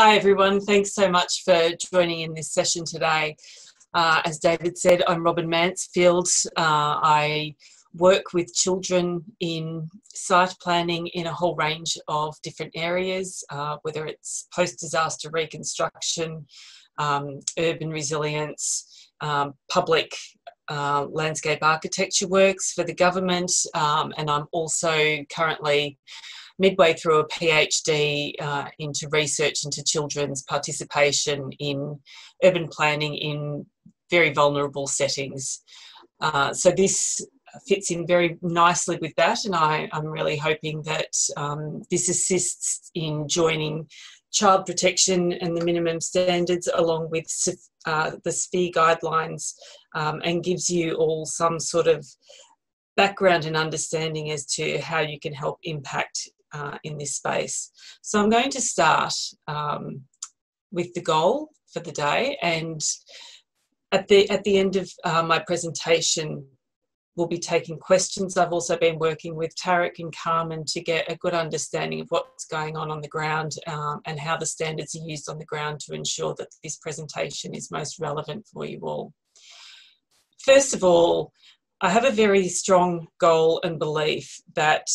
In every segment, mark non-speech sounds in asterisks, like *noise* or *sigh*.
Hi everyone, thanks so much for joining in this session today. Uh, as David said, I'm Robin Mansfield. Uh, I work with children in site planning in a whole range of different areas, uh, whether it's post-disaster reconstruction, um, urban resilience, um, public uh, landscape architecture works for the government, um, and I'm also currently midway through a PhD uh, into research into children's participation in urban planning in very vulnerable settings. Uh, so this fits in very nicely with that, and I, am really hoping that um, this assists in joining child protection and the minimum standards along with uh, the SPHERE guidelines um, and gives you all some sort of background and understanding as to how you can help impact uh, in this space. So I'm going to start um, with the goal for the day and at the, at the end of uh, my presentation we'll be taking questions. I've also been working with Tarek and Carmen to get a good understanding of what's going on on the ground um, and how the standards are used on the ground to ensure that this presentation is most relevant for you all. First of all, I have a very strong goal and belief that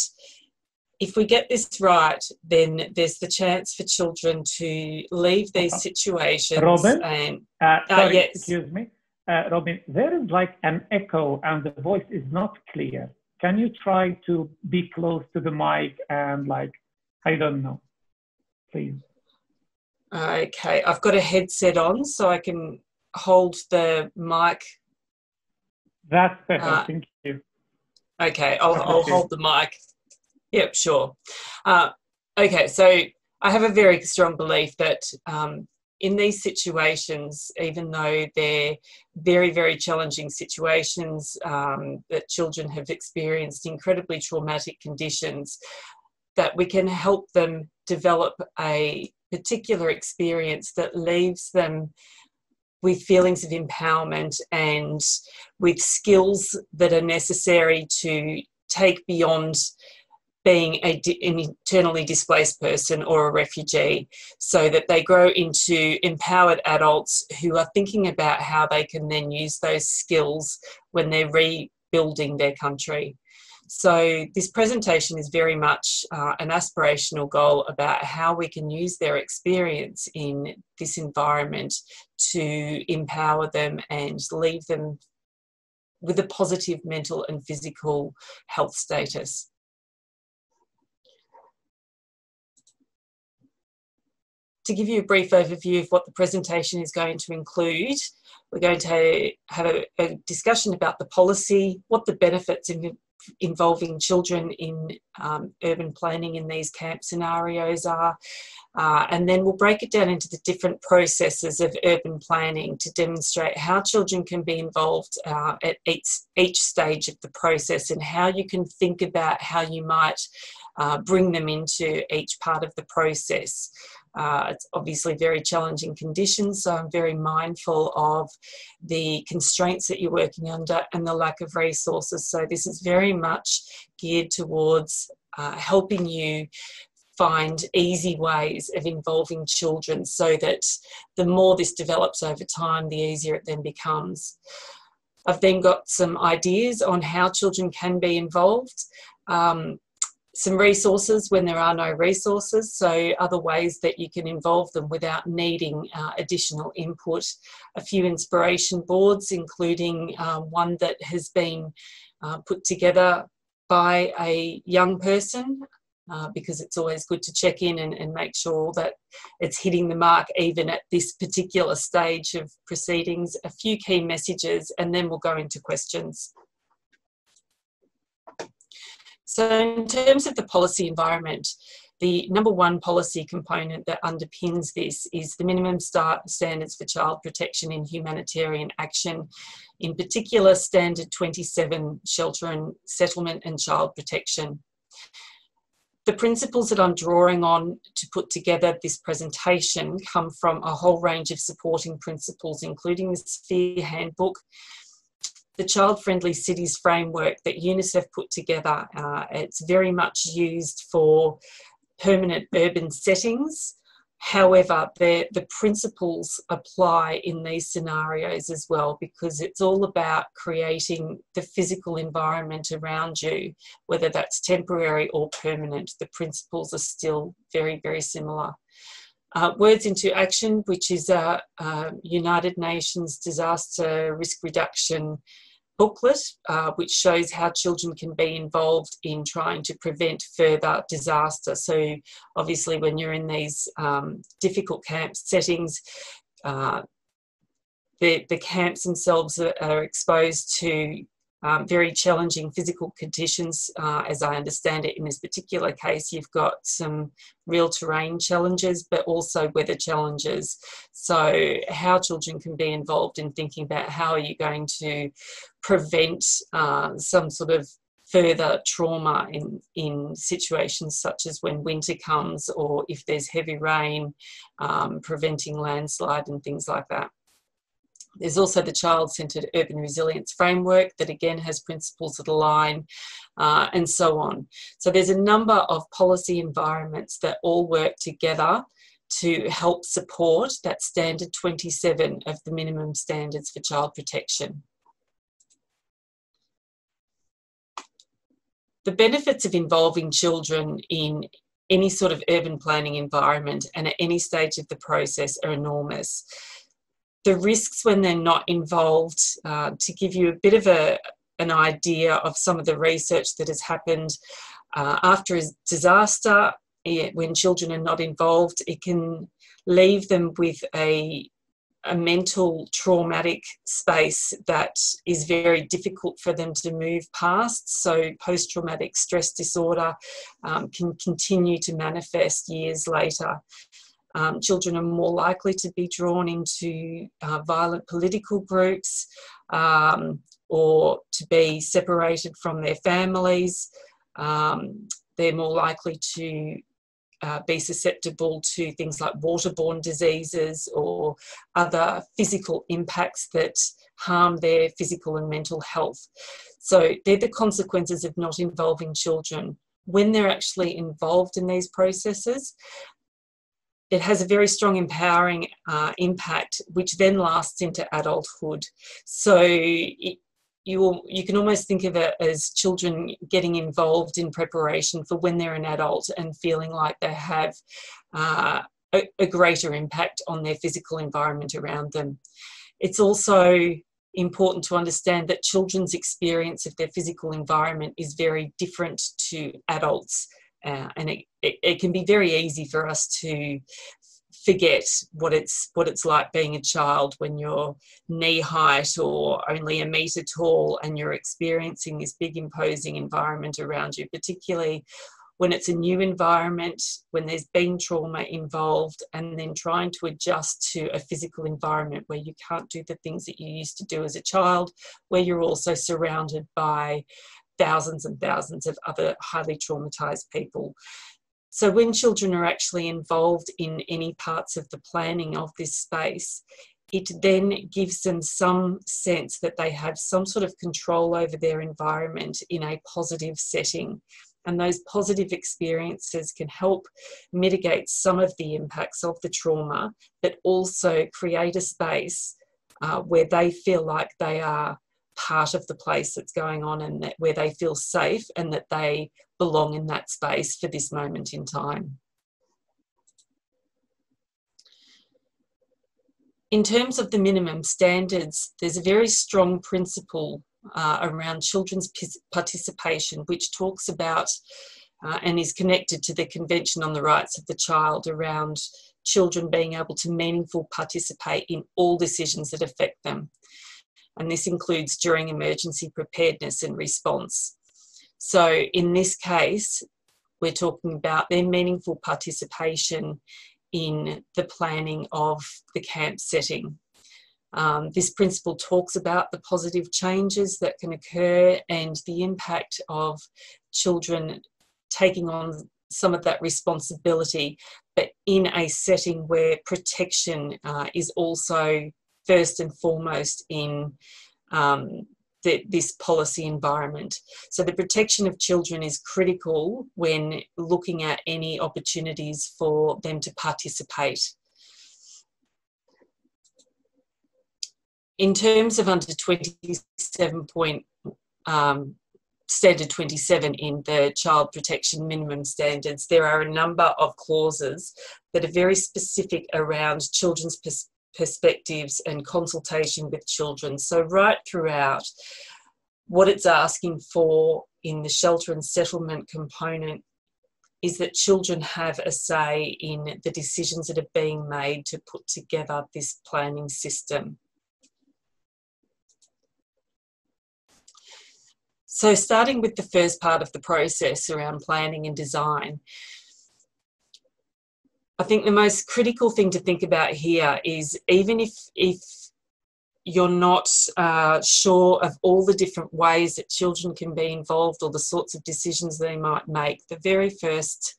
if we get this right, then there's the chance for children to leave these situations. Robin, and, uh, sorry, uh, yes. excuse me. Uh, Robin, there is like an echo and the voice is not clear. Can you try to be close to the mic and like, I don't know, please. Okay, I've got a headset on so I can hold the mic. That's better, uh, thank you. Okay, I'll, I'll hold the mic. Yep, sure. Uh, okay, so I have a very strong belief that um, in these situations, even though they're very, very challenging situations um, that children have experienced incredibly traumatic conditions, that we can help them develop a particular experience that leaves them with feelings of empowerment and with skills that are necessary to take beyond being a, an internally displaced person or a refugee so that they grow into empowered adults who are thinking about how they can then use those skills when they're rebuilding their country. So, this presentation is very much uh, an aspirational goal about how we can use their experience in this environment to empower them and leave them with a positive mental and physical health status. To give you a brief overview of what the presentation is going to include, we're going to have a, a discussion about the policy, what the benefits of involving children in um, urban planning in these camp scenarios are, uh, and then we'll break it down into the different processes of urban planning to demonstrate how children can be involved uh, at each, each stage of the process and how you can think about how you might uh, bring them into each part of the process. Uh, it's obviously very challenging conditions, so I'm very mindful of the constraints that you're working under and the lack of resources. So this is very much geared towards uh, helping you find easy ways of involving children so that the more this develops over time, the easier it then becomes. I've then got some ideas on how children can be involved. Um, some resources when there are no resources, so other ways that you can involve them without needing uh, additional input. A few inspiration boards, including uh, one that has been uh, put together by a young person. Uh, because it's always good to check in and, and make sure that it's hitting the mark even at this particular stage of proceedings. A few key messages, and then we'll go into questions. So, in terms of the policy environment, the number one policy component that underpins this is the minimum standards for child protection in humanitarian action, in particular, Standard 27 shelter and settlement and child protection. The principles that I'm drawing on to put together this presentation come from a whole range of supporting principles, including the SPHERE Handbook, the Child Friendly Cities framework that UNICEF put together. Uh, it's very much used for permanent urban settings. However, the, the principles apply in these scenarios as well because it's all about creating the physical environment around you, whether that's temporary or permanent. The principles are still very, very similar. Uh, Words into Action, which is a, a United Nations disaster risk reduction booklet, uh, which shows how children can be involved in trying to prevent further disaster. So, obviously, when you're in these um, difficult camp settings, uh, the, the camps themselves are, are exposed to um, very challenging physical conditions. Uh, as I understand it, in this particular case, you've got some real terrain challenges, but also weather challenges. So, how children can be involved in thinking about how are you going to prevent uh, some sort of further trauma in, in situations such as when winter comes or if there's heavy rain, um, preventing landslide and things like that. There's also the child centred urban resilience framework that again has principles that align uh, and so on. So there's a number of policy environments that all work together to help support that standard 27 of the minimum standards for child protection. The benefits of involving children in any sort of urban planning environment and at any stage of the process are enormous the risks when they're not involved, uh, to give you a bit of a, an idea of some of the research that has happened uh, after a disaster, it, when children are not involved, it can leave them with a, a mental traumatic space that is very difficult for them to move past. So, post traumatic stress disorder um, can continue to manifest years later. Um, children are more likely to be drawn into uh, violent political groups um, or to be separated from their families. Um, they're more likely to uh, be susceptible to things like waterborne diseases or other physical impacts that harm their physical and mental health. So they're the consequences of not involving children. When they're actually involved in these processes, it has a very strong empowering uh, impact, which then lasts into adulthood. So it, you will, you can almost think of it as children getting involved in preparation for when they're an adult and feeling like they have uh, a, a greater impact on their physical environment around them. It's also important to understand that children's experience of their physical environment is very different to adults uh, and it, it, it, can be very easy for us to forget what it's what it's like being a child when you're knee height or only a meter tall and you're experiencing this big imposing environment around you particularly when it's a new environment when there's been trauma involved and then trying to adjust to a physical environment where you can't do the things that you used to do as a child where you're also surrounded by thousands and thousands of other highly traumatized people. So, when children are actually involved in any parts of the planning of this space, it then gives them some sense that they have some sort of control over their environment in a positive setting. And those positive experiences can help mitigate some of the impacts of the trauma, but also create a space uh, where they feel like they are part of the place that's going on and that where they feel safe and that they belong in that space for this moment in time. In terms of the minimum standards, there's a very strong principle uh, around children's participation, which talks about uh, and is connected to the Convention on the Rights of the Child around children being able to meaningful participate in all decisions that affect them and this includes during emergency preparedness and response. So, in this case, we're talking about their meaningful participation in the planning of the camp setting. Um, this principle talks about the positive changes that can occur and the impact of children taking on some of that responsibility, but in a setting where protection uh, is also first and foremost in um, the, this policy environment. So the protection of children is critical when looking at any opportunities for them to participate. In terms of under 27 point um, standard 27 in the child protection minimum standards, there are a number of clauses that are very specific around children's perspectives and consultation with children. So, right throughout, what it's asking for in the shelter and settlement component is that children have a say in the decisions that are being made to put together this planning system. So, starting with the first part of the process around planning and design, I think the most critical thing to think about here is even if if you're not uh, sure of all the different ways that children can be involved or the sorts of decisions they might make, the very first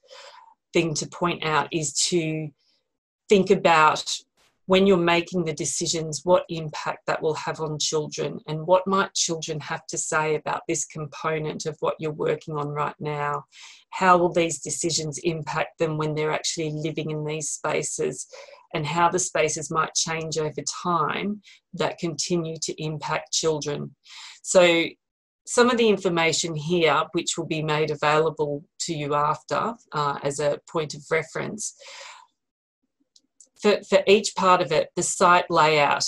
thing to point out is to think about when you're making the decisions, what impact that will have on children, and what might children have to say about this component of what you're working on right now. How will these decisions impact them when they're actually living in these spaces, and how the spaces might change over time that continue to impact children. So, some of the information here, which will be made available to you after uh, as a point of reference, for, for each part of it, the site layout.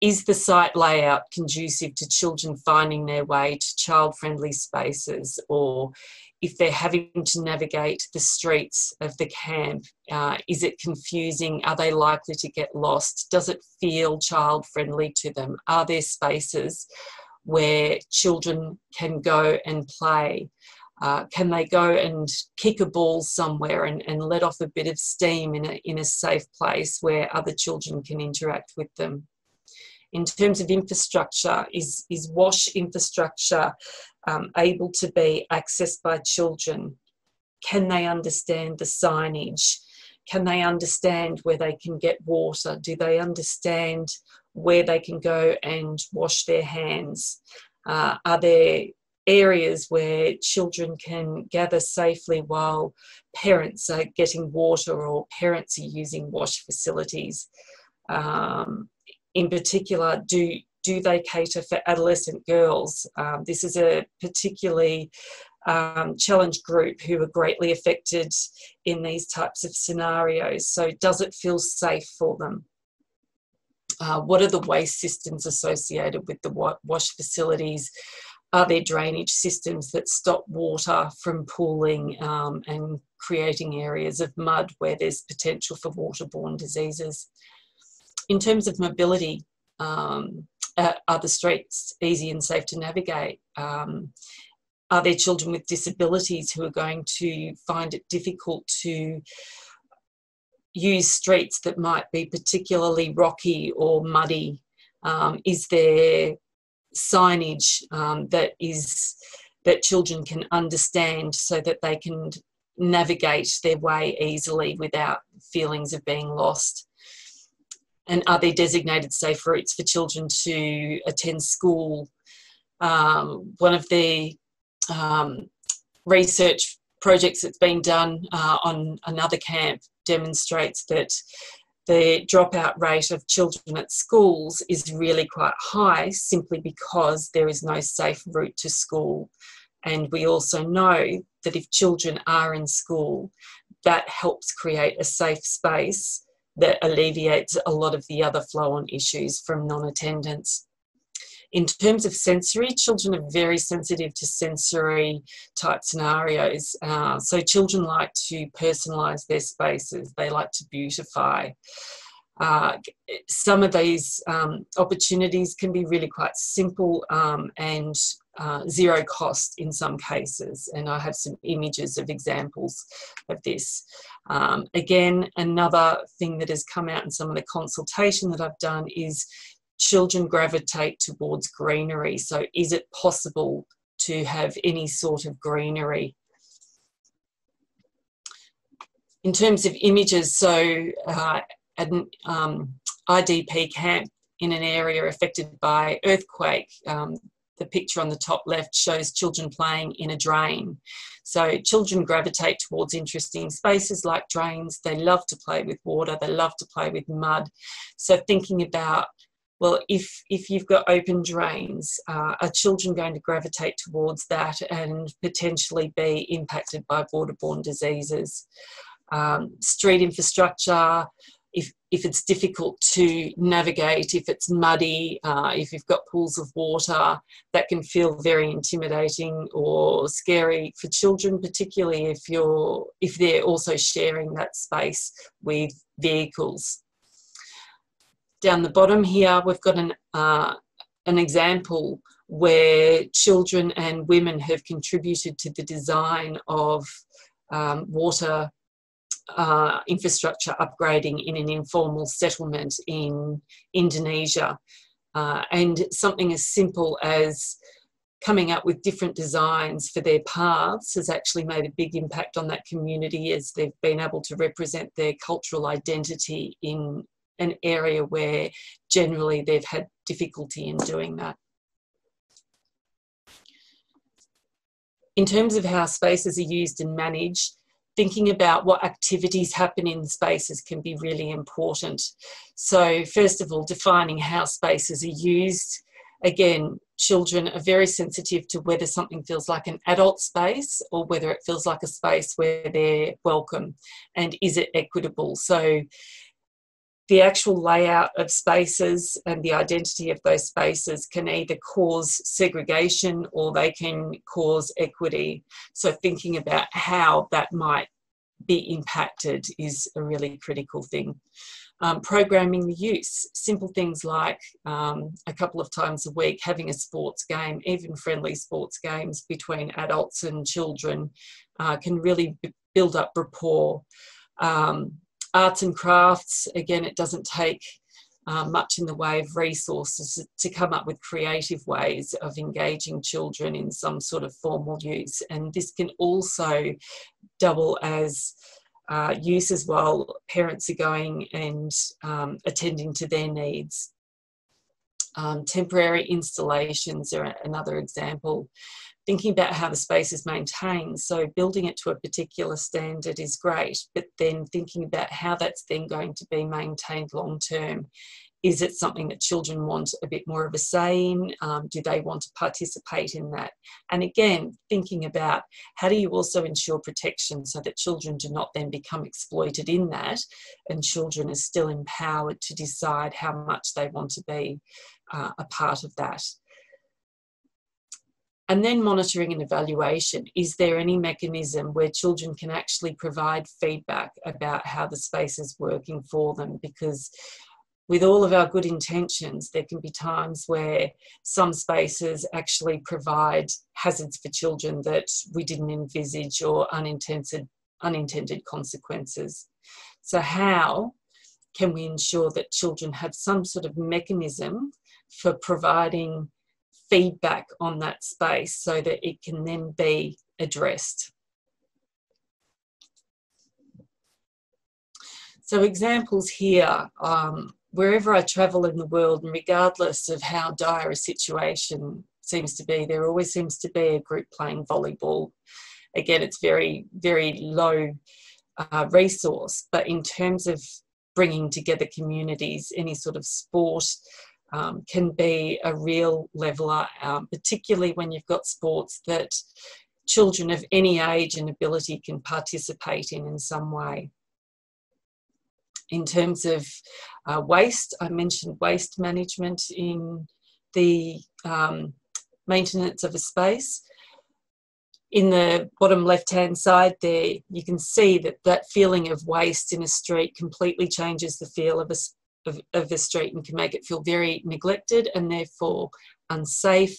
Is the site layout conducive to children finding their way to child friendly spaces? Or if they're having to navigate the streets of the camp, uh, is it confusing? Are they likely to get lost? Does it feel child friendly to them? Are there spaces where children can go and play? Uh, can they go and kick a ball somewhere and, and let off a bit of steam in a, in a safe place where other children can interact with them? In terms of infrastructure, is, is WASH infrastructure um, able to be accessed by children? Can they understand the signage? Can they understand where they can get water? Do they understand where they can go and wash their hands? Uh, are there areas where children can gather safely while parents are getting water or parents are using wash facilities. Um, in particular, do do they cater for adolescent girls? Um, this is a particularly um, challenged group who are greatly affected in these types of scenarios. So, does it feel safe for them? Uh, what are the waste systems associated with the wash facilities? Are there drainage systems that stop water from pooling um, and creating areas of mud where there's potential for waterborne diseases? In terms of mobility, um, are the streets easy and safe to navigate? Um, are there children with disabilities who are going to find it difficult to use streets that might be particularly rocky or muddy? Um, is there signage um, that is that children can understand so that they can navigate their way easily without feelings of being lost. And are there designated safe routes for children to attend school? Um, one of the um, research projects that's been done uh, on another camp demonstrates that the dropout rate of children at schools is really quite high simply because there is no safe route to school. And we also know that if children are in school, that helps create a safe space that alleviates a lot of the other flow on issues from non attendance. In terms of sensory, children are very sensitive to sensory type scenarios. Uh, so children like to personalise their spaces, they like to beautify. Uh, some of these um, opportunities can be really quite simple um, and uh, zero cost in some cases, and I have some images of examples of this. Um, again, another thing that has come out in some of the consultation that I've done is children gravitate towards greenery. So, is it possible to have any sort of greenery? In terms of images, so uh, an um, IDP camp in an area affected by earthquake. Um, the picture on the top left shows children playing in a drain. So children gravitate towards interesting spaces like drains. They love to play with water. They love to play with mud. So thinking about well, if if you've got open drains, uh, are children going to gravitate towards that and potentially be impacted by waterborne diseases? Um, street infrastructure, if, if it's difficult to navigate, if it's muddy, uh, if you've got pools of water, that can feel very intimidating or scary for children, particularly if you're if they're also sharing that space with vehicles. Down the bottom here, we've got an uh, an example where children and women have contributed to the design of um, water uh, infrastructure upgrading in an informal settlement in Indonesia. Uh, and something as simple as coming up with different designs for their paths has actually made a big impact on that community as they've been able to represent their cultural identity in an area where generally they've had difficulty in doing that. In terms of how spaces are used and managed, thinking about what activities happen in spaces can be really important. So, first of all, defining how spaces are used. Again, children are very sensitive to whether something feels like an adult space or whether it feels like a space where they're welcome and is it equitable. So, the actual layout of spaces and the identity of those spaces can either cause segregation or they can cause equity. So, thinking about how that might be impacted is a really critical thing. Um, programming the use, simple things like um, a couple of times a week having a sports game, even friendly sports games between adults and children, uh, can really build up rapport. Um, arts and crafts, again, it doesn't take uh, much in the way of resources to come up with creative ways of engaging children in some sort of formal use. And this can also double as uh, uses while parents are going and um, attending to their needs. Um, temporary installations are another example thinking about how the space is maintained. So building it to a particular standard is great, but then thinking about how that's then going to be maintained long term. Is it something that children want a bit more of a say in? Um, do they want to participate in that? And again, thinking about how do you also ensure protection so that children do not then become exploited in that and children are still empowered to decide how much they want to be uh, a part of that. And then monitoring and evaluation. Is there any mechanism where children can actually provide feedback about how the space is working for them? Because with all of our good intentions, there can be times where some spaces actually provide hazards for children that we didn't envisage or unintended, unintended consequences. So, how can we ensure that children have some sort of mechanism for providing feedback on that space so that it can then be addressed. So examples here, um, wherever I travel in the world, and regardless of how dire a situation seems to be, there always seems to be a group playing volleyball. Again, it's very, very low uh, resource, but in terms of bringing together communities, any sort of sport, um, can be a real leveler, um, particularly when you've got sports that children of any age and ability can participate in in some way. In terms of uh, waste, I mentioned waste management in the um, maintenance of a space. In the bottom left hand side there, you can see that that feeling of waste in a street completely changes the feel of a, of, of the street and can make it feel very neglected and therefore unsafe.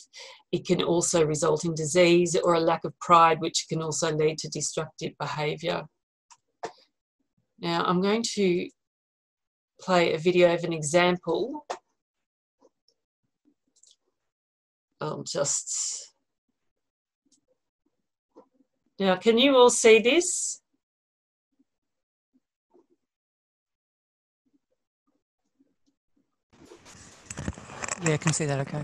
It can also result in disease or a lack of pride, which can also lead to destructive behaviour. Now, I'm going to play a video of an example. I'll just. Now, can you all see this? Yeah, I can see that okay.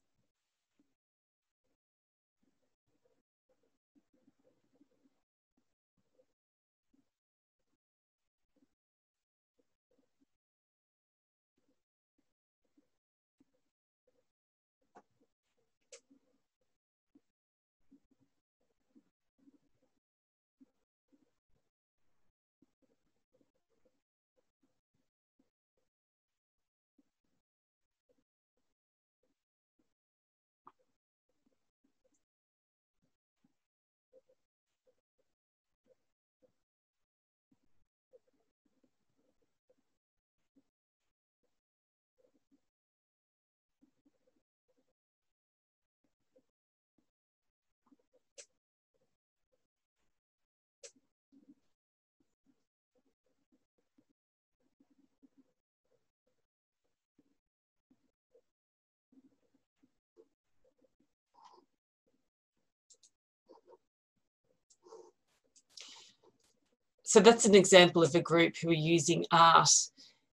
so that's an example of a group who are using art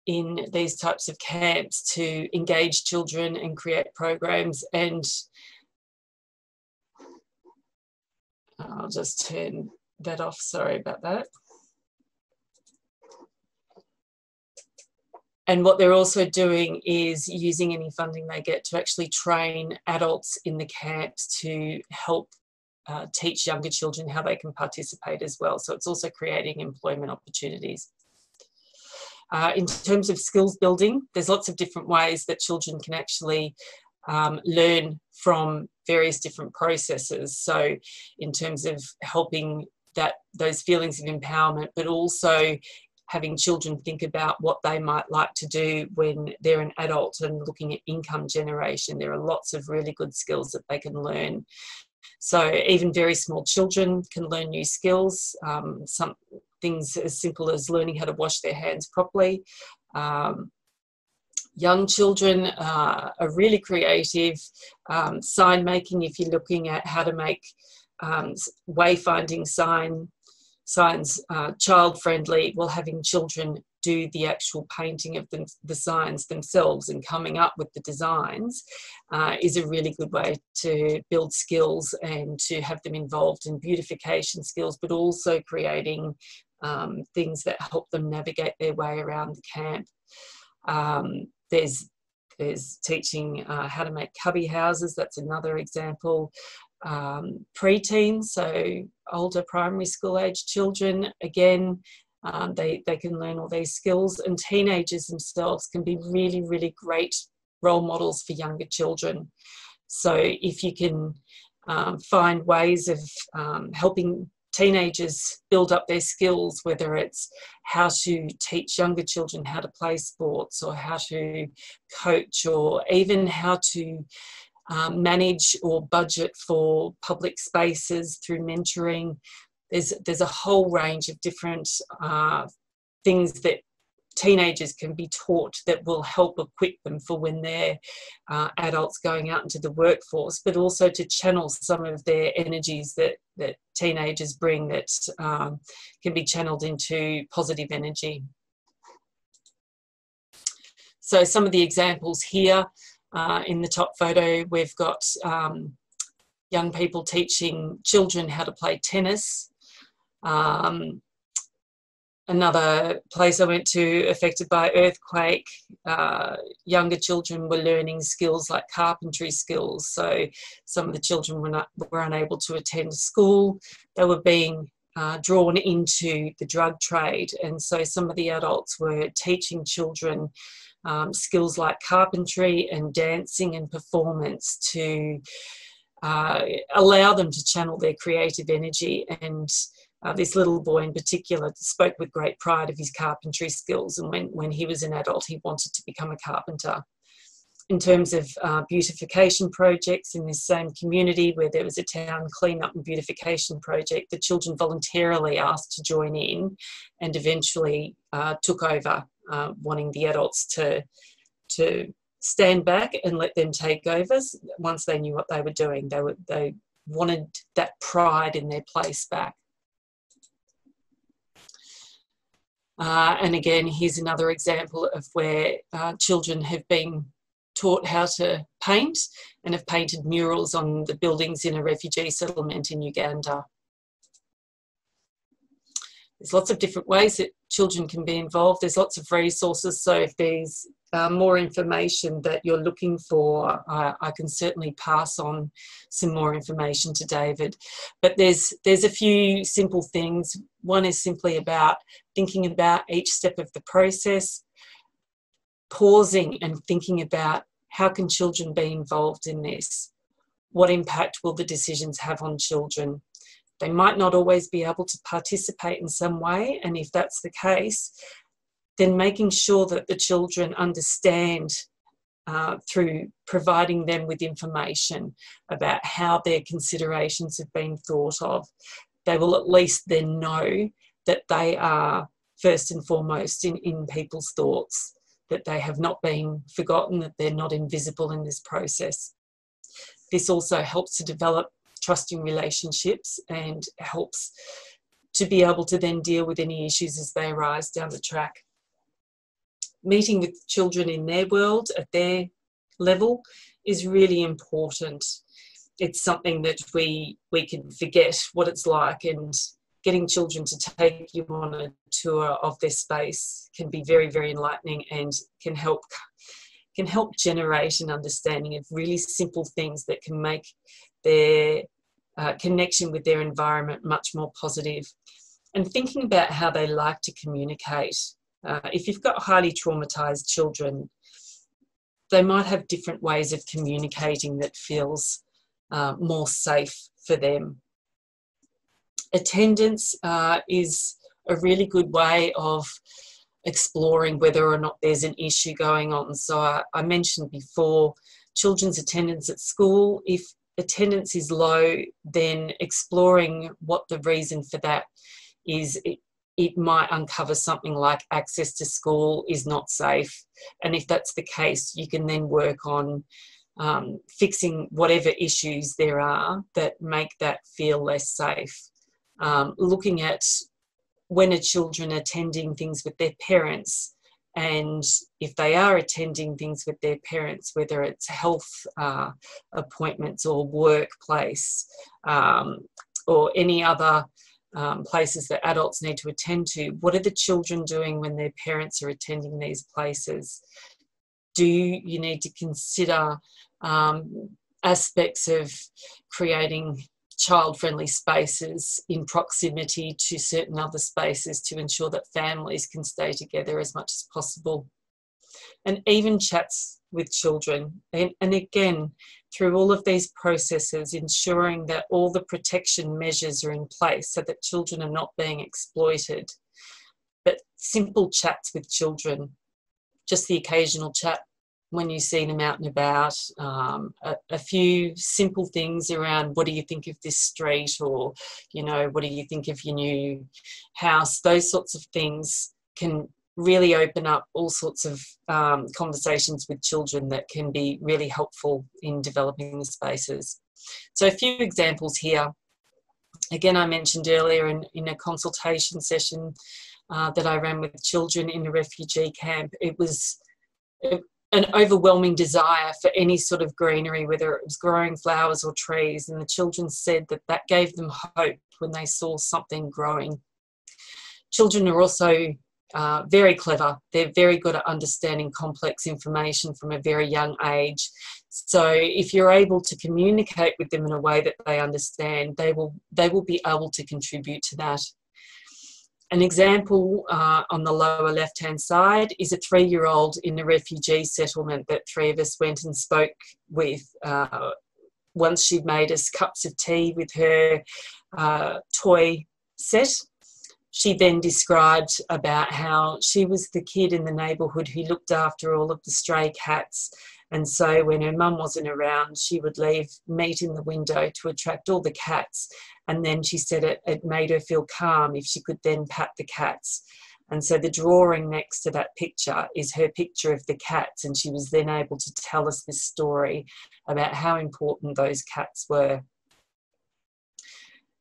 in these types of camps to engage children and create programs. And I'll just turn that off. Sorry about that. And what they're also doing is using any funding they get to actually train adults in the camps to help uh, teach younger children how they can participate as well. So it's also creating employment opportunities. Uh, in terms of skills building, there's lots of different ways that children can actually um, learn from various different processes. So in terms of helping that those feelings of empowerment, but also having children think about what they might like to do when they're an adult and looking at income generation. There are lots of really good skills that they can learn so even very small children can learn new skills, um, some things as simple as learning how to wash their hands properly. Um, young children uh, are really creative. Um, sign making, if you're looking at how to make um, wayfinding sign signs uh, child friendly, well, having children do the actual painting of them, the signs themselves and coming up with the designs uh, is a really good way to build skills and to have them involved in beautification skills, but also creating um, things that help them navigate their way around the camp. Um, there's there's teaching uh, how to make cubby houses. That's another example. Um, preteens, so older primary school age children, again, um, they, they can learn all these skills, and teenagers themselves can be really, really great role models for younger children. So, if you can um, find ways of um, helping teenagers build up their skills, whether it's how to teach younger children how to play sports or how to coach or even how to um, manage or budget for public spaces through mentoring there's there's a whole range of different uh, things that teenagers can be taught that will help equip them for when they're uh, adults going out into the workforce, but also to channel some of their energies that, that teenagers bring that um, can be channeled into positive energy. So some of the examples here uh, in the top photo, we've got um, young people teaching children how to play tennis um, another place I went to affected by earthquake, uh, younger children were learning skills like carpentry skills. So some of the children were, not, were unable to attend school. They were being uh, drawn into the drug trade. And so some of the adults were teaching children um, skills like carpentry and dancing and performance to uh, allow them to channel their creative energy. And uh, this little boy in particular spoke with great pride of his carpentry skills. And when, when he was an adult, he wanted to become a carpenter in terms of uh, beautification projects in this same community where there was a town cleanup and beautification project, the children voluntarily asked to join in and eventually uh, took over, uh, wanting the adults to, to stand back and let them take over once they knew what they were doing. They, were, they wanted that pride in their place back. Uh, and again, here's another example of where uh, children have been taught how to paint and have painted murals on the buildings in a refugee settlement in Uganda. There's lots of different ways that children can be involved. There's lots of resources. So if there's uh, more information that you're looking for, I can certainly pass on some more information to David. But there's there's a few simple things. One is simply about thinking about each step of the process, pausing and thinking about how can children be involved in this? What impact will the decisions have on children? They might not always be able to participate in some way, and if that's the case, then making sure that the children understand uh, through providing them with information about how their considerations have been thought of, they will at least then know that they are first and foremost in, in people's thoughts, that they have not been forgotten, that they're not invisible in this process. This also helps to develop trusting relationships and helps to be able to then deal with any issues as they arise down the track. Meeting with children in their world at their level is really important. It's something that we we can forget what it's like and getting children to take you on a tour of their space can be very very enlightening and can help can help generate an understanding of really simple things that can make their uh, connection with their environment much more positive. positive and thinking about how they like to communicate. Uh, if you've got highly traumatized children, they might have different ways of communicating that feels uh, more safe for them. Attendance uh, is a really good way of exploring whether or not there's an issue going on. So I, I mentioned before children's attendance at school. If attendance is low, then exploring what the reason for that is it, might uncover something like access to school is not safe. And if that's the case, you can then work on um, fixing whatever issues there are that make that feel less safe. Um, looking at when are children attending things with their parents and if they are attending things with their parents, whether it's health uh, appointments or workplace um, or any other um, places that adults need to attend to, what are the children doing when their parents are attending these places? Do you need to consider um, aspects of creating child friendly spaces in proximity to certain other spaces to ensure that families can stay together as much as possible. And even chats with children. And, and again, through all of these processes, ensuring that all the protection measures are in place so that children are not being exploited. But simple chats with children, just the occasional chat when you see them out and about. Um, a, a, few simple things around what do you think of this street, or you know, what do you think of your new house? Those sorts of things can really open up all sorts of um, conversations with children that can be really helpful in developing the spaces. So, a few examples here. Again, I mentioned earlier in, in a consultation session uh, that I ran with children in a refugee camp, it was an overwhelming desire for any sort of greenery, whether it was growing flowers or trees. And the children said that that gave them hope when they saw something growing. Children are also uh, very clever. They're very good at understanding complex information from a very young age. So if you're able to communicate with them in a way that they understand, they will they will be able to contribute to that. An example uh, on the lower left hand side is a three year old in the refugee settlement that three of us went and spoke with. Uh, once she'd made us cups of tea with her uh, toy set she then described about how she was the kid in the neighbourhood who looked after all of the stray cats. And so when her mum wasn't around, she would leave meat in the window to attract all the cats. And then she said it, it made her feel calm if she could then pat the cats. And so the drawing next to that picture is her picture of the cats. And she was then able to tell us this story about how important those cats were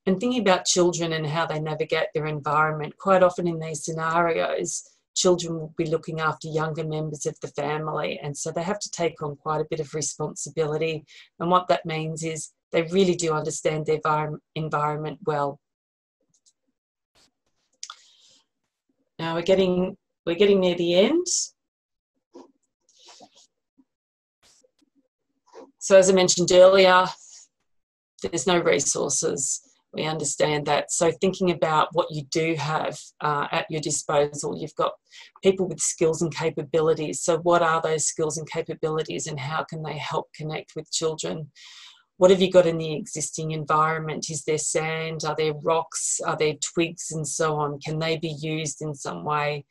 and thinking about children and how they navigate their environment, quite often in these scenarios, children will be looking after younger members of the family. And so they have to take on quite a bit of responsibility. And what that means is they really do understand their environment well. Now we're getting we're getting near the end. So as I mentioned earlier, there's no resources we understand that. So, thinking about what you do have uh, at your disposal, you've got people with skills and capabilities. So, what are those skills and capabilities, and how can they help connect with children? What have you got in the existing environment? Is there sand? Are there rocks? Are there twigs and so on? Can they be used in some way?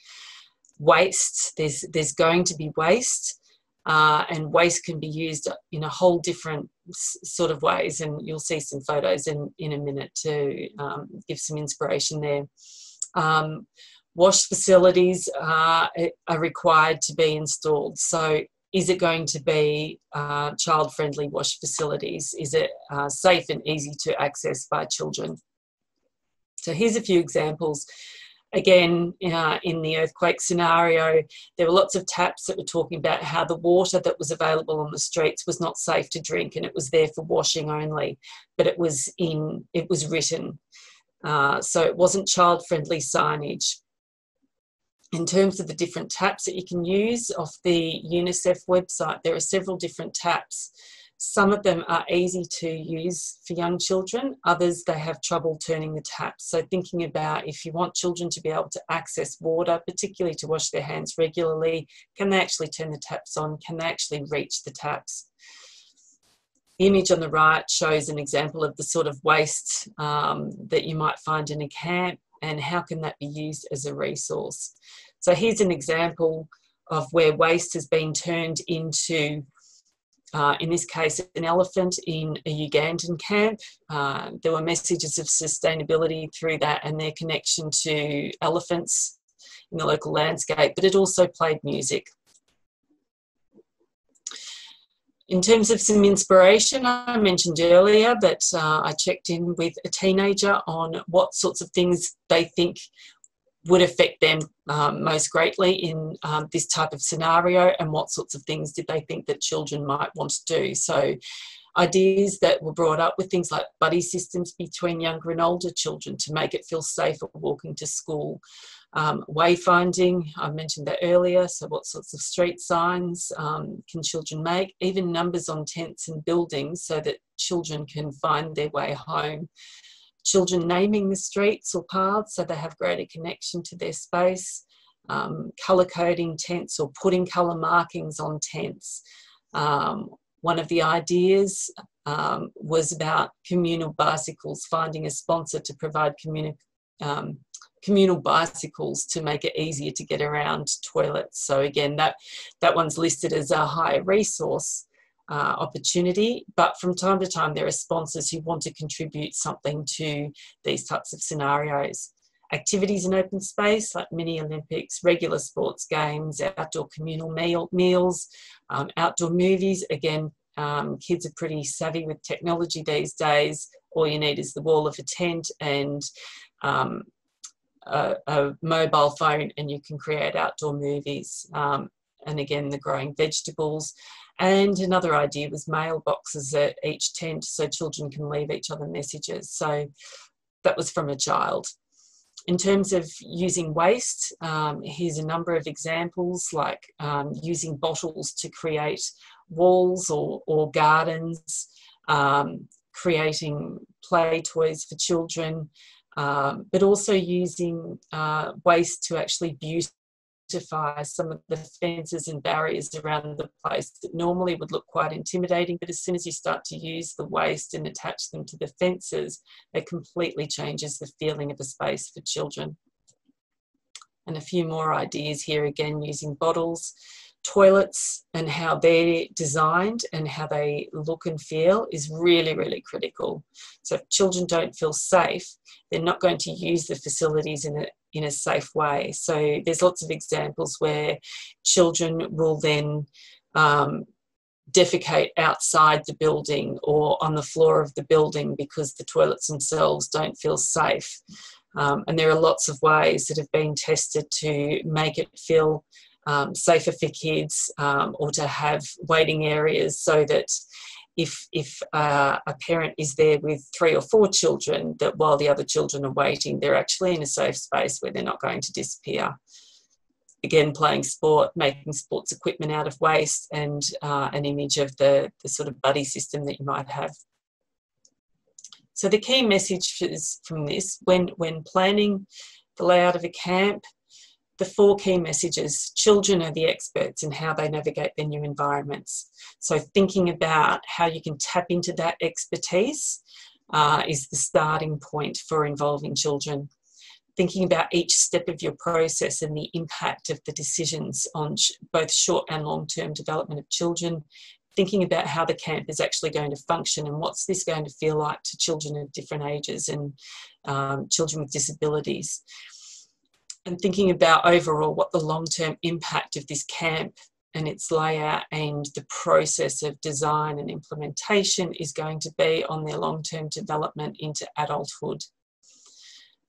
Waste, there's, there's going to be waste. Uh, and waste can be used in a whole different sort of ways and you'll see some photos in, in a minute to um, give some inspiration there. Um, wash facilities are, are required to be installed. So is it going to be uh, child-friendly wash facilities? Is it uh, safe and easy to access by children? So here's a few examples again, uh, in the earthquake scenario, there were lots of taps that were talking about how the water that was available on the streets was not safe to drink and it was there for washing only, but it was in, it was written. Uh, so it wasn't child friendly signage. In terms of the different taps that you can use off the UNICEF website, there are several different taps. Some of them are easy to use for young children, others they have trouble turning the taps. So, thinking about if you want children to be able to access water, particularly to wash their hands regularly, can they actually turn the taps on? Can they actually reach the taps? The image on the right shows an example of the sort of waste um, that you might find in a camp and how can that be used as a resource. So here's an example of where waste has been turned into uh, in this case, an elephant in a Ugandan camp. Uh, there were messages of sustainability through that and their connection to elephants in the local landscape, but it also played music. In terms of some inspiration, I mentioned earlier that uh, I checked in with a teenager on what sorts of things they think would affect them um, most greatly in um, this type of scenario and what sorts of things did they think that children might want to do. So ideas that were brought up with things like buddy systems between younger and older children to make it feel safer walking to school. Um, wayfinding, I mentioned that earlier, so what sorts of street signs um, can children make, even numbers on tents and buildings so that children can find their way home children naming the streets or paths so they have greater connection to their space, um, colour coding tents or putting colour markings on tents. Um, one of the ideas um, was about communal bicycles, finding a sponsor to provide communi um, communal bicycles to make it easier to get around toilets. So again, that, that one's listed as a high resource uh, opportunity. But from time to time, there are sponsors who want to contribute something to these types of scenarios. Activities in open space like mini Olympics, regular sports games, outdoor communal meal, meals, um, outdoor movies. Again, um, kids are pretty savvy with technology these days. All you need is the wall of a tent and um, a, a, mobile phone, and you can create outdoor movies. Um, and again, the growing vegetables. And another idea was mailboxes at each tent so children can leave each other messages. So that was from a child. in terms of using waste, um, here's a number of examples like um, using bottles to create walls or, or gardens, um, creating play toys for children, um, but also using uh, waste to actually beautify some of the fences and barriers around the place that normally would look quite intimidating. But as soon as you start to use the waste and attach them to the fences, it completely changes the feeling of a space for children. And a few more ideas here again using bottles toilets and how they're designed and how they look and feel is really, really critical. So if children don't feel safe, they're not going to use the facilities in a, in a safe way. So there's lots of examples where children will then um, defecate outside the building or on the floor of the building because the toilets themselves don't feel safe. Um, and there are lots of ways that have been tested to make it feel um, safer for kids um, or to have waiting areas so that if if uh, a parent is there with three or four children that while the other children are waiting they're actually in a safe space where they're not going to disappear. Again playing sport making sports equipment out of waste and uh, an image of the, the sort of buddy system that you might have. So the key messages from this when when planning the layout of a camp the four key messages children are the experts in how they navigate their new environments. So, thinking about how you can tap into that expertise uh, is the starting point for involving children. Thinking about each step of your process and the impact of the decisions on sh- both short and long term development of children. Thinking about how the camp is actually going to function and what's this going to feel like to children of different ages and um, children with disabilities and thinking about overall what the long term impact of this camp and its layout and the process of design and implementation is going to be on their long term development into adulthood.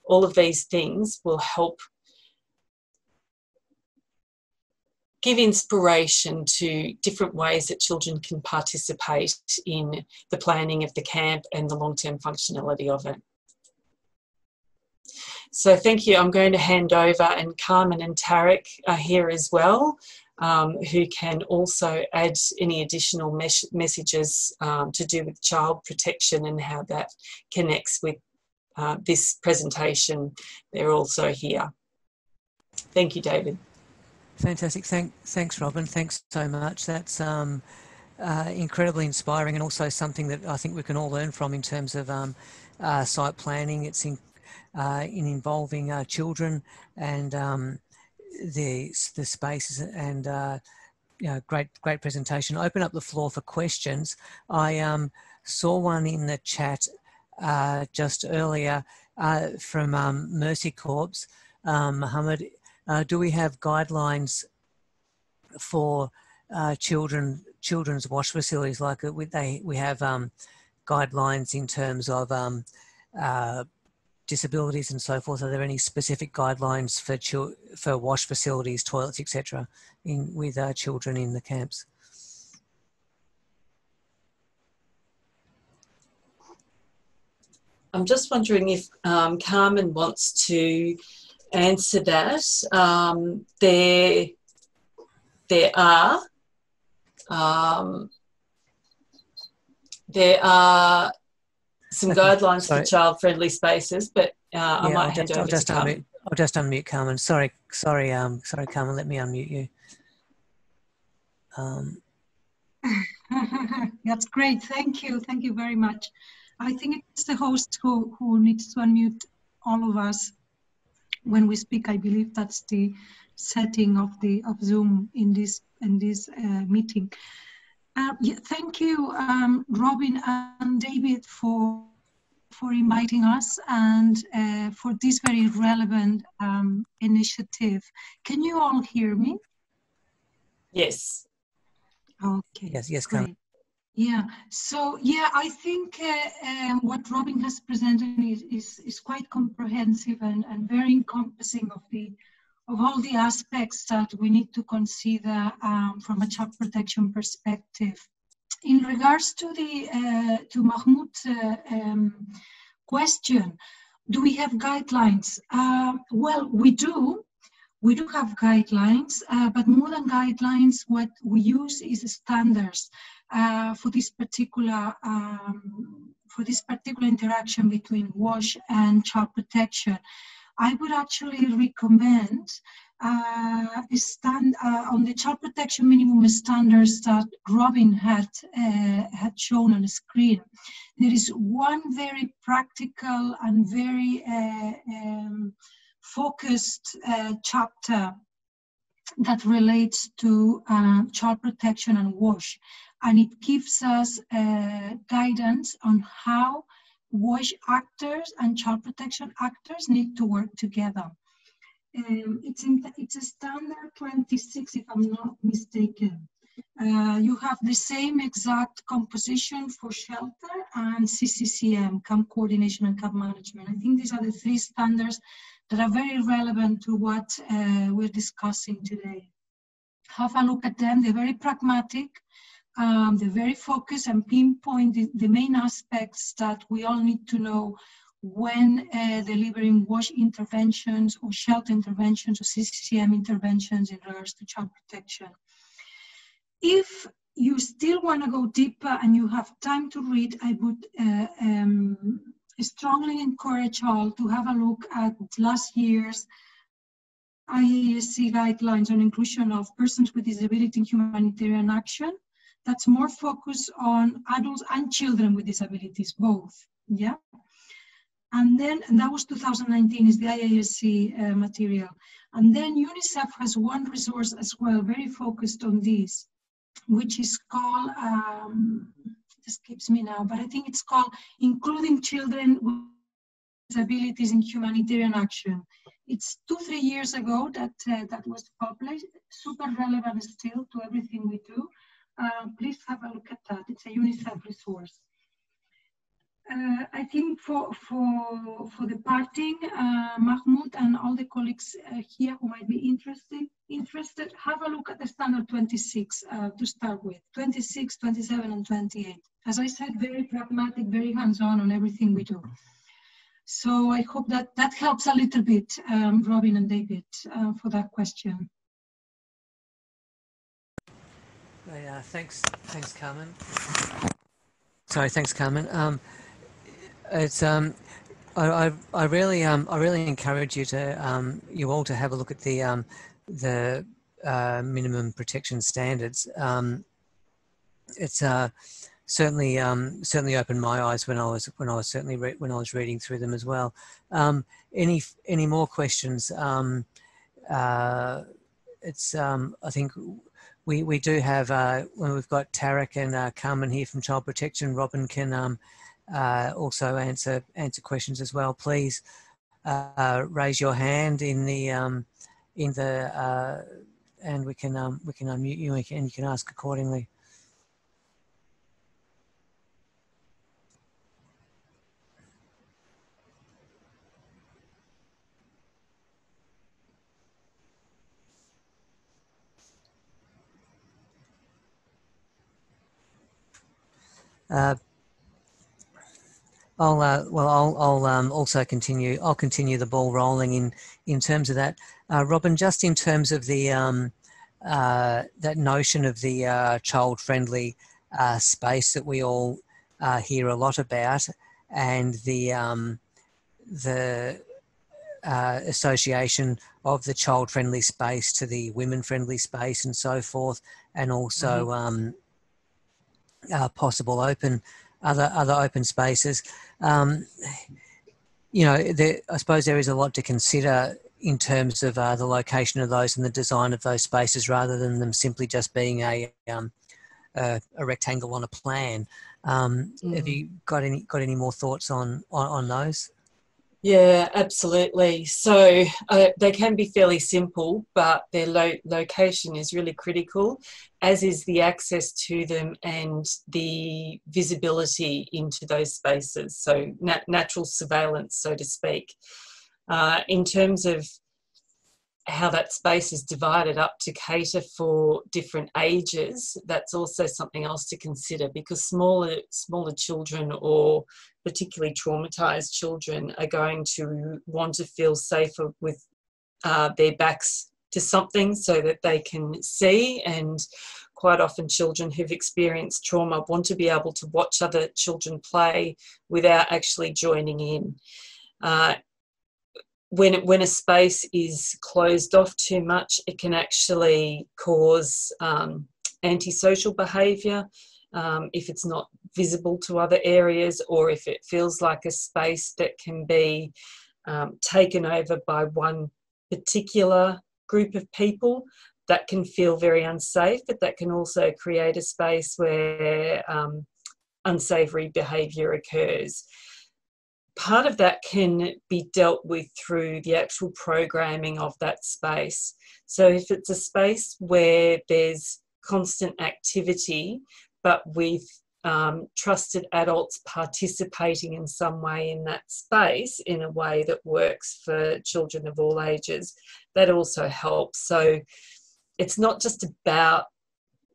All of these things will help give inspiration to different ways that children can participate in the planning of the camp and the long term functionality of it. So thank you. I'm going to hand over, and Carmen and Tarek are here as well, um, who can also add any additional mes- messages um, to do with child protection and how that connects with uh, this presentation. They're also here. Thank you, David. Fantastic. Thank, thanks, Robin. Thanks so much. That's um, uh, incredibly inspiring and also something that I think we can all learn from in terms of um, uh, site planning. It's in, in involving uh, children and um, the the spaces and uh, you know, great great presentation. Open up the floor for questions. I um, saw one in the chat uh, just earlier uh, from um, Mercy Corps. Um, Mohammed, uh, do we have guidelines for children children's wash facilities like we, they we have um, guidelines in terms of um, uh, disabilities and so forth? Are there any specific guidelines for for wash facilities, toilets, etc., in with uh, children in the camps? I'm just wondering if um, Carmen wants to answer that. Um, there, there are um, there are some okay. guidelines Sorry. for child-friendly spaces, but uh, I might I'll hand just, over I'll just to Carmen. Unmute, I'll just unmute Carmen. Sorry, sorry, um, sorry, Carmen. Let me unmute you. Um. *laughs* That's great. Thank you. Thank you very much. I think it's the host who, who needs to unmute all of us when we speak. I believe that's the setting of the of Zoom in this in this uh, meeting. Uh, yeah, thank you, um, Robin and David, for for inviting us and uh, for this very relevant um, initiative. Can you all hear me? Yes. Okay. Yes, yes, Great. Yeah, so yeah, I think uh, um, what Robin has presented is, is, is quite comprehensive and, and very encompassing of the of all the aspects that we need to consider um, from a child protection perspective. In regards to the uh, to Mahmoud's uh, um, question, do we have guidelines? Uh, well, we do. We do have guidelines, uh, but more than guidelines, what we use is standards uh, for this particular um, for this particular interaction between WASH and child protection. I would actually recommend uh, stand uh, on the child protection minimum standards that Robin had uh, had shown on the screen. There is one very practical and very uh, um, focused uh, chapter that relates to uh, child protection and WASH, and it gives us guidance on how WASH actors and child protection actors need to work together. Um, it's, in, it's a standard 26, if I'm not mistaken. Uh, you have the same exact composition for shelter and CCCM, camp coordination and camp management. I think these are the three standards that are very relevant to what uh, we're discussing today. Have a look at them. They're very pragmatic. Um, very focused and pinpoint the, the main aspects that we all need to know when uh, delivering WASH interventions or shelter interventions or CCCM interventions in regards to child protection. If you still want to go deeper and you have time to read, I would uh, um, strongly encourage all to have a look at last year's IASC guidelines on inclusion of persons with disability in humanitarian action. That's more focused on adults and children with disabilities, both. Yeah. And then, and that was 2019, is the IASC uh, material. And then UNICEF has one resource as well, very focused on this, which is called, um, escapes me now, but I think it's called Including Children with Disabilities in Humanitarian Action. It's two, three years ago that uh, that was published, super relevant still to everything we do. Uh, please have a look at that. It's a UNICEF resource. Uh, I think for for for the parting, uh, Mahmoud and all the colleagues uh, here who might be interested interested, have a look at the standard 26 uh, to start with. 26, 27, and 28. As I said, very pragmatic, very hands-on on everything we do. So I hope that that helps a little bit, um, Robin and David, uh, for that question. Yeah, thanks, thanks, Carmen. Sorry, thanks, Carmen. Um, it's um, I, I, I really um, I really encourage you to um, you all to have a look at the um, the uh, minimum protection standards. Um, it's uh, certainly um, certainly opened my eyes when I was when I was certainly when I was reading through them as well. Um, any any more questions? Um, uh, it's um, I think we we do have uh, when we've got Tarek and uh, Carmen here from Child Protection. Robin can um, uh, also answer answer questions as well. Please uh, raise your hand in the um, in the uh, and we can um, we can unmute you and you can ask accordingly. Uh, I'll uh, well, I'll, I'll um, also continue. I'll continue the ball rolling in in terms of that, uh, Robin. Just in terms of the um, uh, that notion of the uh, child-friendly uh, space that we all uh, hear a lot about, and the um, the association of the child-friendly space to the women-friendly space and so forth, and also mm-hmm. Um, possible open other other open spaces. Um, you know, there, I suppose there is a lot to consider in terms of uh, the location of those and the design of those spaces, rather than them simply just being a um, a, a, rectangle on a plan. Um, mm. Have you got any got any more thoughts on on, on those? Yeah, absolutely. So uh, they can be fairly simple, but their lo- location is really critical, as is the access to them and the visibility into those spaces. So nat- natural surveillance, so to speak. Uh, in terms of how that space is divided up to cater for different ages that's also something else to consider because smaller smaller children or particularly traumatized children are going to want to feel safer with uh, their backs to something so that they can see. And quite often children who've experienced trauma want to be able to watch other children play without actually joining in. Uh, when when a space is closed off too much, it can actually cause um, antisocial behaviour um, if it's not visible to other areas, or if it feels like a space that can be um, taken over by one particular group of people. That can feel very unsafe, but that can also create a space where um, unsavoury behaviour occurs part of that can be dealt with through the actual programming of that space. So, if it's a space where there's constant activity, but with um, trusted adults participating in some way in that space in a way that works for children of all ages, that also helps. So, it's not just about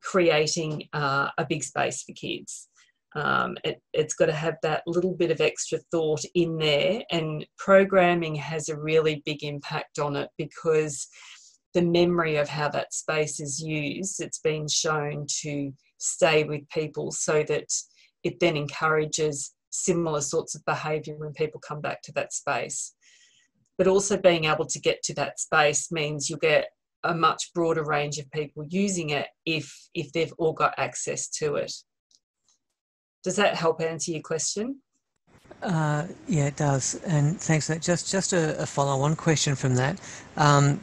creating uh, a big space for kids um, it, has got to have that little bit of extra thought in there and programming has a really big impact on it because the memory of how that space is used it's been shown to stay with people so that it then encourages similar sorts of behaviour when people come back to that space but also being able to get to that space means you'll get a much broader range of people using it if if they've all got access to it does that help answer your question? Uh, yeah, it does. And thanks for that. Just, just a, a follow on question from that. Um,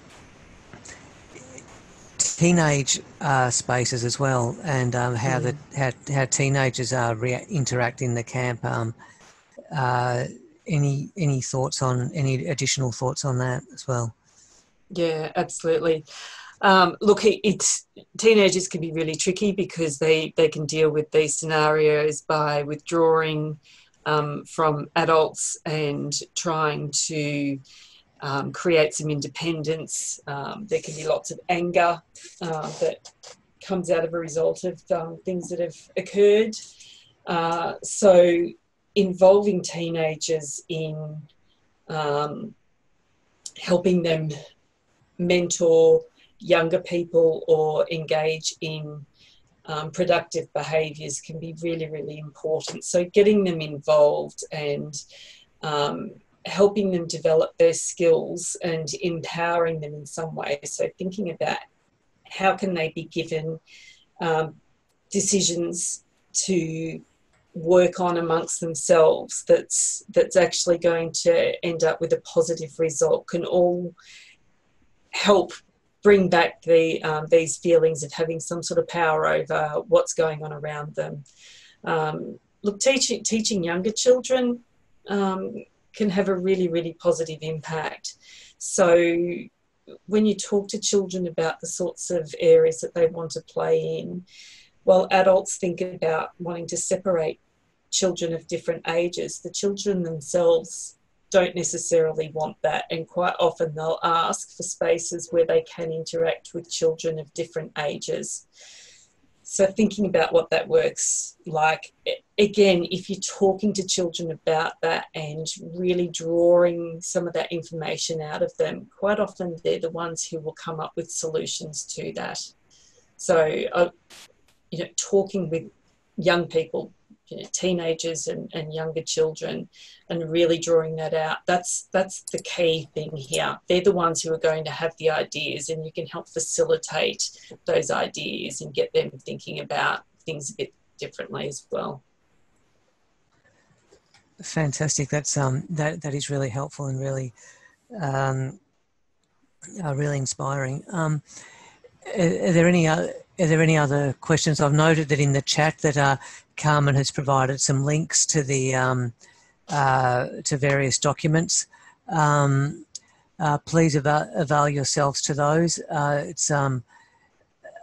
teenage uh, spaces as well, and um, how mm. the how, how teenagers are rea- interact in the camp. Um, uh, any any thoughts on any additional thoughts on that as well? Yeah, absolutely. Um, look, it's teenagers can be really tricky because they they can deal with these scenarios by withdrawing um, from adults and trying to um, create some independence. Um, there can be lots of anger uh, that comes out of a result of um, things that have occurred. Uh, so, involving teenagers in um, helping them mentor younger people or engage in um, productive behaviours can be really, really important. So, getting them involved and um, helping them develop their skills and empowering them in some way. So, thinking about how can they be given um, decisions to work on amongst themselves that's that's actually going to end up with a positive result can all help bring back the um, these feelings of having some sort of power over what's going on around them. Um, look, teaching teaching younger children um, can have a really really positive impact. So when you talk to children about the sorts of areas that they want to play in, while adults think about wanting to separate children of different ages, the children themselves don't necessarily want that, and quite often they'll ask for spaces where they can interact with children of different ages. So, thinking about what that works like, again, if you're talking to children about that and really drawing some of that information out of them, quite often they're the ones who will come up with solutions to that. So, uh, you know, talking with young people you know, teenagers and, and younger children and really drawing that out that's that's the key thing here they're the ones who are going to have the ideas and you can help facilitate those ideas and get them thinking about things a bit differently as well fantastic that's um that that is really helpful and really um uh, really inspiring um are, are there any other are there any other questions? I've noted that in the chat that uh, Carmen has provided some links to the um, uh, to various documents. Um, uh, please avail, avail, yourselves to those. Uh, it's um,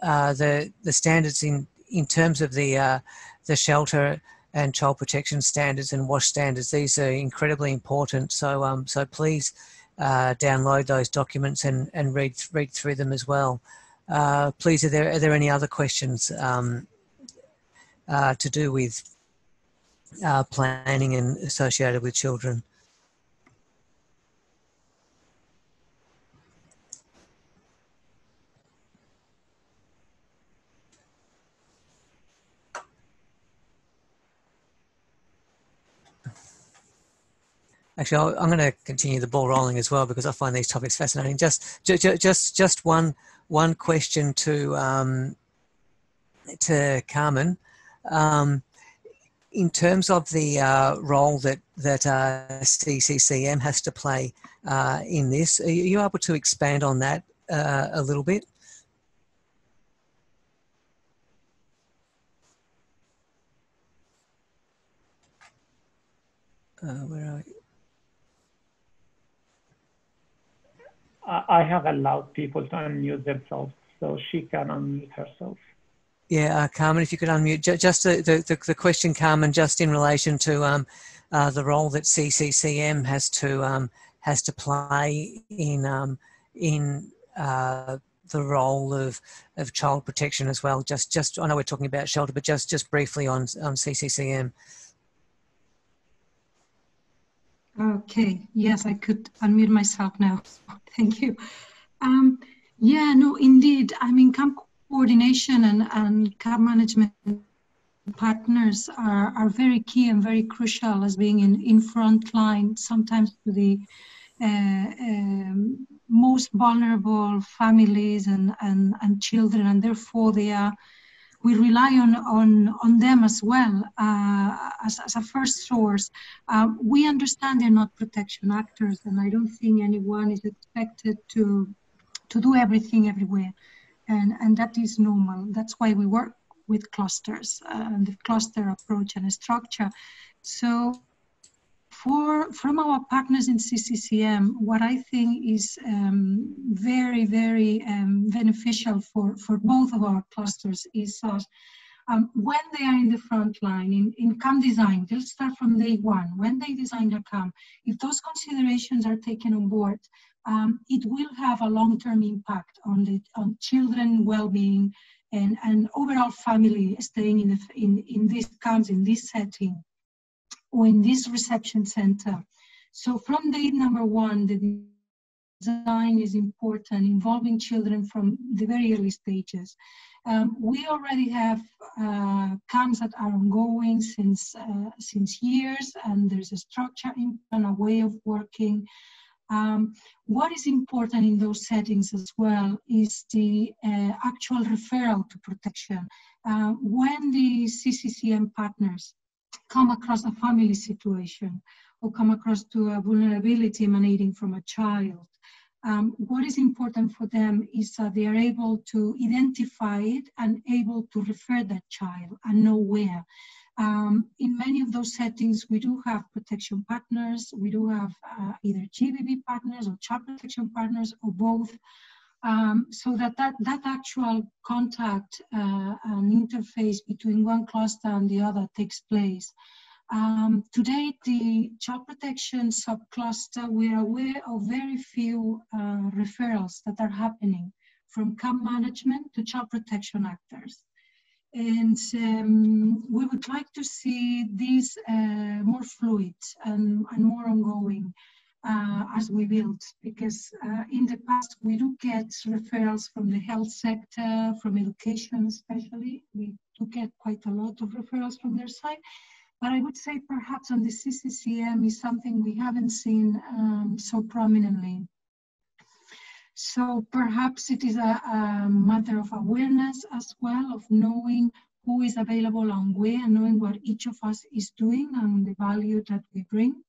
uh, the the standards in in terms of the uh, the shelter and child protection standards and WASH standards. These are incredibly important. So um, so please uh, download those documents and, and read read through them as well. Uh, please, are there are there any other questions um, uh, to do with uh, planning and associated with children? Actually, I'm going to continue the ball rolling as well because I find these topics fascinating. Just, just, just, just one, one question to um, to Carmen. Um, in terms of the uh, role that that uh, CCCM has to play uh, in this, are you able to expand on that uh, a little bit? Uh, where are we? I have allowed people to unmute themselves, so she can unmute herself. Yeah, uh, Carmen, if you could unmute just the, the, the, question, Carmen, just in relation to um, uh, the role that CCCM has to um, has to play in um, in uh, the role of of child protection as well. Just just I know we're talking about shelter, but just just briefly on on CCCM. Okay, yes, I could unmute myself now. *laughs* Thank you. Um, yeah, no, indeed. I mean, camp coordination and, and camp management partners are, are very key and very crucial as being in, in front line, sometimes to the uh, um, most vulnerable families and, and, and children, and therefore they are we rely on, on, on them as well uh, as, as a first source. Um, we understand they're not protection actors, and I don't think anyone is expected to, to do everything everywhere. And, and that is normal. That's why we work with clusters uh, and the cluster approach and structure. So for from our partners in CCCM, what I think is um, very, very um, beneficial for, for both of our clusters is that um, when they are in the front line in, in camp design, they'll start from day one. When they design their camp, if those considerations are taken on board, um, it will have a long-term impact on the on children well-being and, and overall family staying in, the, in, in these camps, in this setting or in this reception center. So from date number one, the design is important, involving children from the very early stages. Um, we already have uh, camps that are ongoing since uh, since years, and there's a structure and a way of working. Um, what is important in those settings as well is the uh, actual referral to protection. Uh, when the CCCM partners come across a family situation or come across to a vulnerability emanating from a child, um, what is important for them is that they are able to identify it and able to refer that child and know where. Um, in many of those settings, we do have protection partners, we do have uh, either GBV partners or child protection partners or both um, so that, that that actual contact uh, and interface between one cluster and the other takes place. Um, today, the child protection subcluster, we're aware of very few uh, referrals that are happening from camp management to child protection actors. And um, we would like to see these uh, more fluid and, and more ongoing uh, as we build because uh, in the past we do get referrals from the health sector, from education especially. We do get quite a lot of referrals from their side. But I would say perhaps on the CCCM is something we haven't seen um, so prominently. So perhaps it is a, a matter of awareness as well, of knowing who is available and where, and knowing what each of us is doing and the value that we bring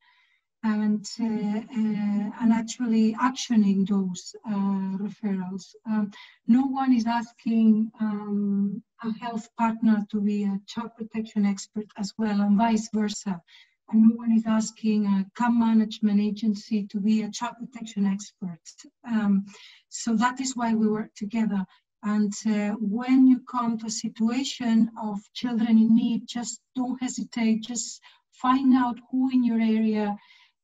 and, uh, uh, and actually actioning those uh, referrals. Um, no one is asking um, a health partner to be a child protection expert as well, and vice versa. And no one is asking a camp management agency to be a child protection expert. Um, so that is why we work together. And uh, when you come to a situation of children in need, just don't hesitate, just find out who in your area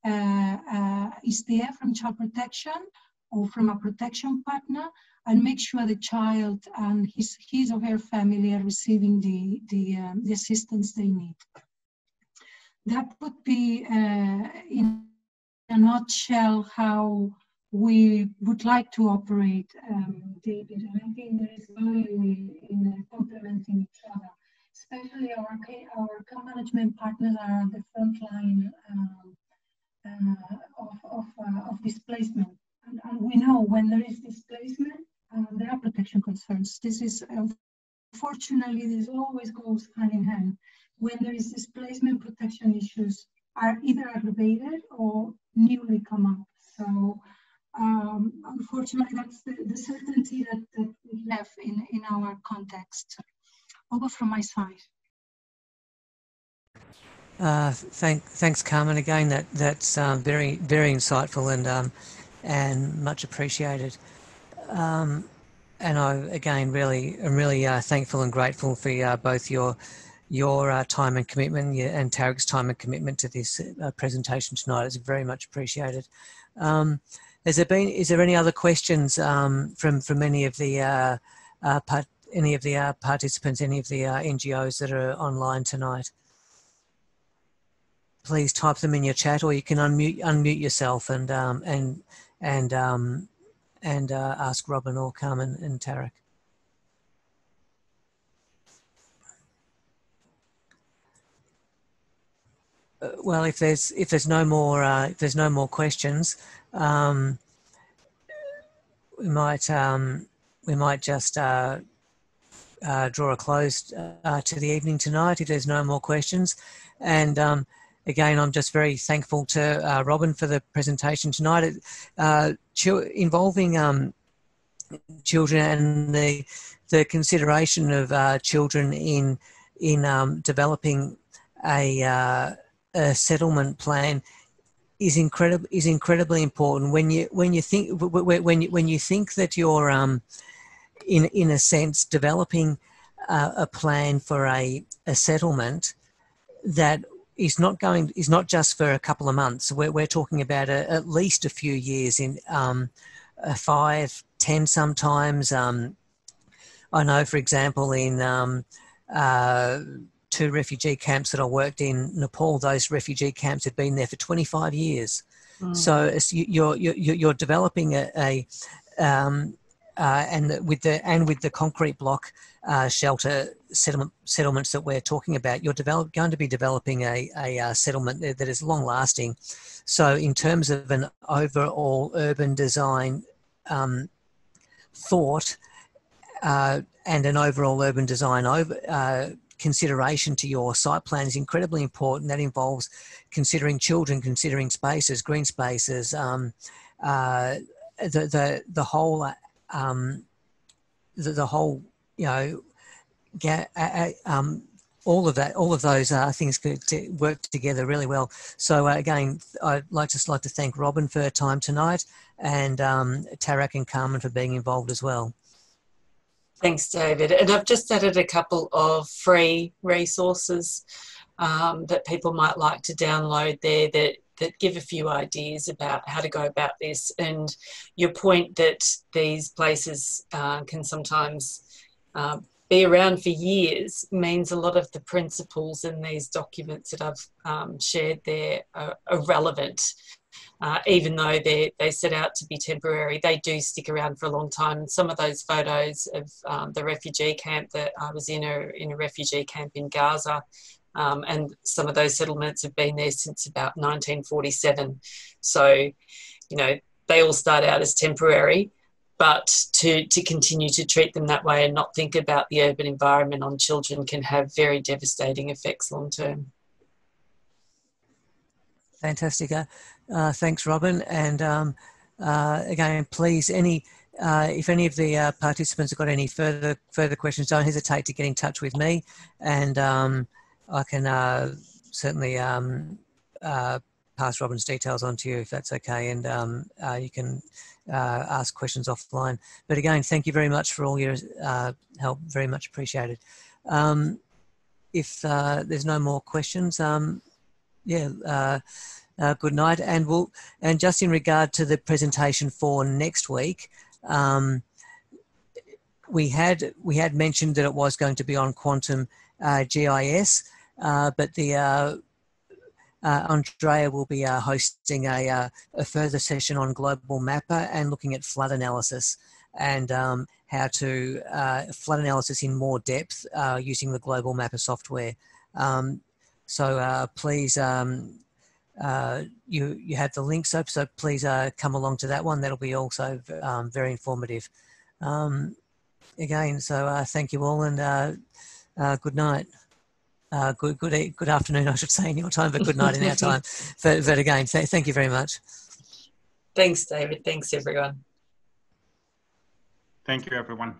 is there from child protection or from a protection partner and make sure the child and his, his or her family are receiving the, the, um, the assistance they need. That would be, uh, in a nutshell, how we would like to operate, um, David. I think there is value in complementing each other, especially our, our co-management partners are the front line um, uh, of, of, uh, of displacement. And, and, we know when there is displacement, uh, there are protection concerns. This is, unfortunately, this always goes hand in hand. When there is displacement, protection issues are either aggravated or newly come up. So um, unfortunately, that's the, the certainty that, that, we have in, in our context. Over from my side. Uh, thank, thanks, Carmen. Again, that that's um, very very insightful and um, and much appreciated. Um, and I again really am really uh, thankful and grateful for uh, both your your uh, time and commitment and Tarek's time and commitment to this uh, presentation tonight. It's very much appreciated. Um, has there been? Is there any other questions um, from from any of the uh, part, any of the participants, any of the NGOs that are online tonight? Please type them in your chat, or you can unmute unmute yourself and um, and and um, and uh, ask Robin or Carmen and Tarek. Uh, well, if there's if there's no more uh, if there's no more questions, um, we might um, we might just uh, uh, draw a close uh, to the evening tonight if there's no more questions. And um, again, I'm just very thankful to uh, Robin for the presentation tonight, uh, involving um, children and the the consideration of uh, children in in um, developing a, a settlement plan is incredible is incredibly important. When you when you think when you when you think that you're um in in a sense developing uh, a plan for a, a settlement that is not going is not just for a couple of months we're, we're talking about a, at least a few years in um, five ten sometimes um, i know for example in um, uh, two refugee camps that I worked in Nepal, those refugee camps had been there for 25 years. Mm. So you're, you're, you're developing a, a um, uh, and with the and with the concrete block uh, shelter settlement settlements that we're talking about, you're develop, going to be developing a, a uh, settlement that is long lasting. So in terms of an overall urban design um, thought uh, and an overall urban design over uh, consideration to your site plan is incredibly important. That involves considering children, considering spaces, green spaces, um, uh, the, the, the whole, um, the, the, whole, you know, get, um, all of that, all of those uh, things could work together really well. So uh, again, I'd like just like to thank Robin for her time tonight, and um, Tarek and Carmen for being involved as well. Thanks, David. And I've just added a couple of free resources um, that people might like to download there that, that give a few ideas about how to go about this. And your point that these places uh, can sometimes uh, be around for years means a lot of the principles in these documents that I've um, shared there are, relevant uh, even though they they set out to be temporary, they do stick around for a long time. Some of those photos of um, the refugee camp that I was in are in a refugee camp in Gaza, um, and some of those settlements have been there since about 1947. So, you know, they all start out as temporary, but to, to continue to treat them that way and not think about the urban environment on children can have very devastating effects long term. Fantastic. Uh, uh, thanks, Robin. And um, uh, again, please, any uh, if any of the uh, participants have got any further further questions, don't hesitate to get in touch with me, and um, I can uh, certainly um, pass Robin's details on to you if that's okay, and um, you can ask questions offline. But again, thank you very much for all your help. Very much appreciated. Um, if there's no more questions, um, yeah uh, good night. And we'll, and just in regard to the presentation for next week, um, we had we had mentioned that it was going to be on quantum uh, GIS, uh, but the uh, uh, Andrea will be uh, hosting a, a further session on Global Mapper and looking at flood analysis and um, how to flood analysis in more depth using the Global Mapper software. Um, so please. Um, uh, you you have the links up, so please uh, come along to that one. That'll be also um, very informative. Um, again, so uh, thank you all and uh, uh, good night. Uh, good good good afternoon, I should say, in your time, but good night in our time. *laughs* But, but again, th thank you very much. Thanks, David. Thanks, everyone. Thank you, everyone.